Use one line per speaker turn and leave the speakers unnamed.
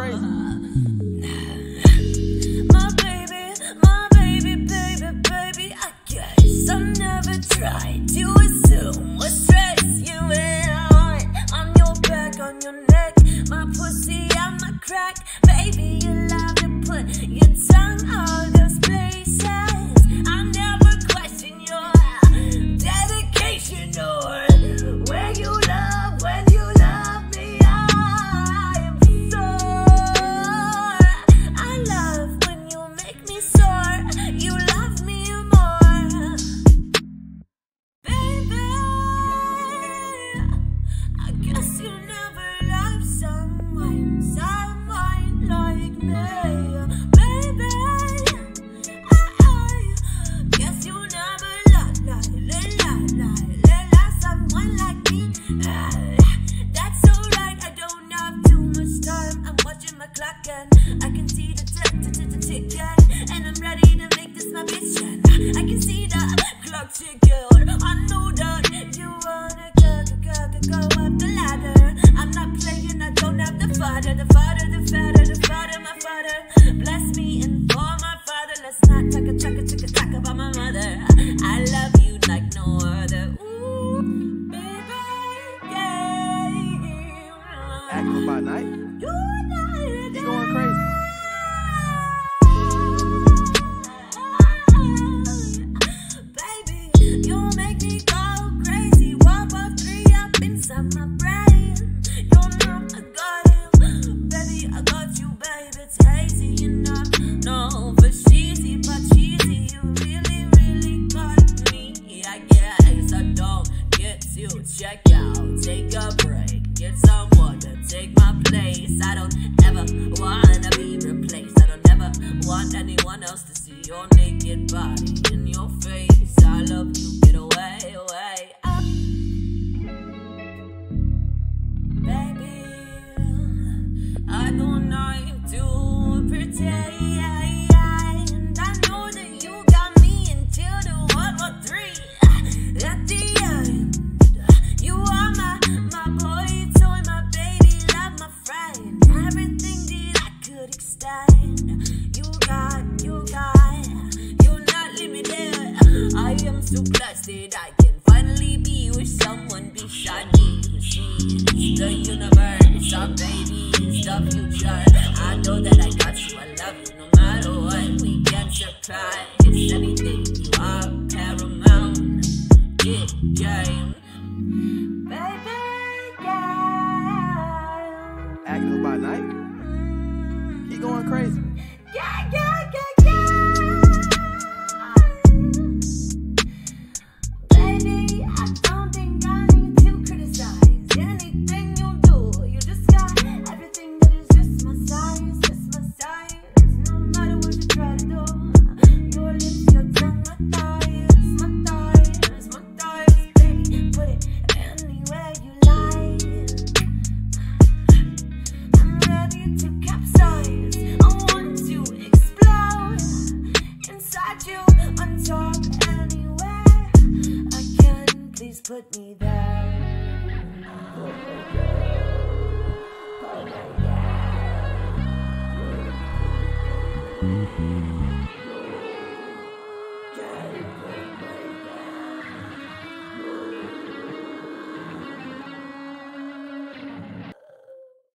crazy. My baby, my baby, baby, baby. I guess I never tried to assume what stress you and I. On your back on your neck, my pussy on my crack. Baby, you love to put your That's alright, I don't have too much time. I'm watching my clock and I can see the tick, tick, tick. And I'm ready to make this my mission. I can see the clock. I know that you wanna go, go, go, go, up the ladder. I'm not playing, I don't have the father, the father, the father, the my father. Bless me and for my father. Let's not talk a talk talk talk about my mother. I love you like no other. Ooh,
Acting by night.
You know
He going crazy.
Baby, you make me go crazy. One, two, three up inside my brain. You know I got him. Baby, I got you, baby. It's hazy, you. No, for cheesy, but cheesy. You really, really got me. I guess I don't get to check out. Take a break. Place. I don't ever wanna be replaced. I don't ever want anyone else to see your naked body in your face. I love you. Get away, away. Ah. Baby, I don't like so blessed I can finally be with someone beside me who sees the universe. Our baby is the future. I know that I got you. I love you no matter what we can supply. on top anywhere I can, please put me there oh my God. Oh my God. Mm -hmm.